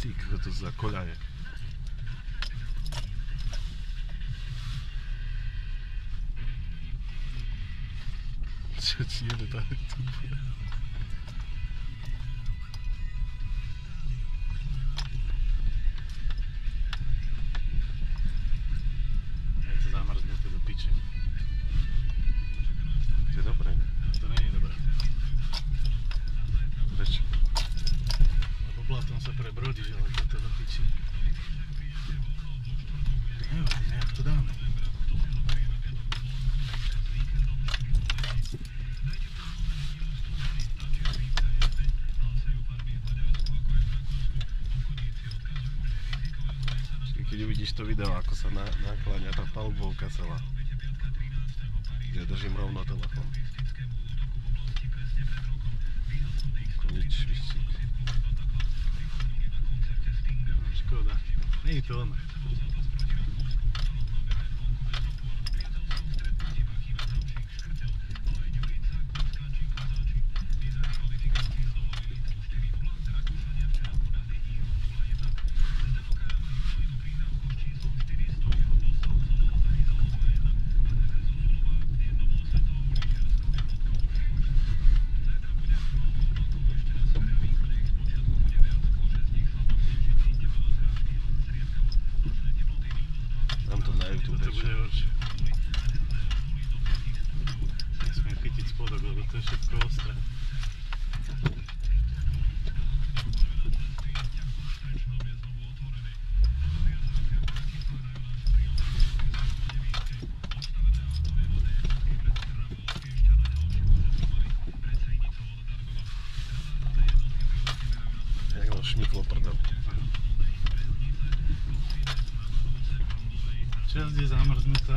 Ty, co to za kolanie. Trzeci jeden, ale tu Jak to zamarznie, to do piczy. Blatom sa prebrodíš, ale toto do piči. Nevadí, nejak to dáme. Keď uvidíš to video, ako sa na, nakláňa tá palubovka celá. Ja držím rovno telefon. Nie je to ono. Dám to na YouTube. Toto ešte. bude horšie. Nesmiem chytiť spodok, lebo to je všetko ostré. Jak nám šmyklo prdel. Сейчас здесь замерзнет, да?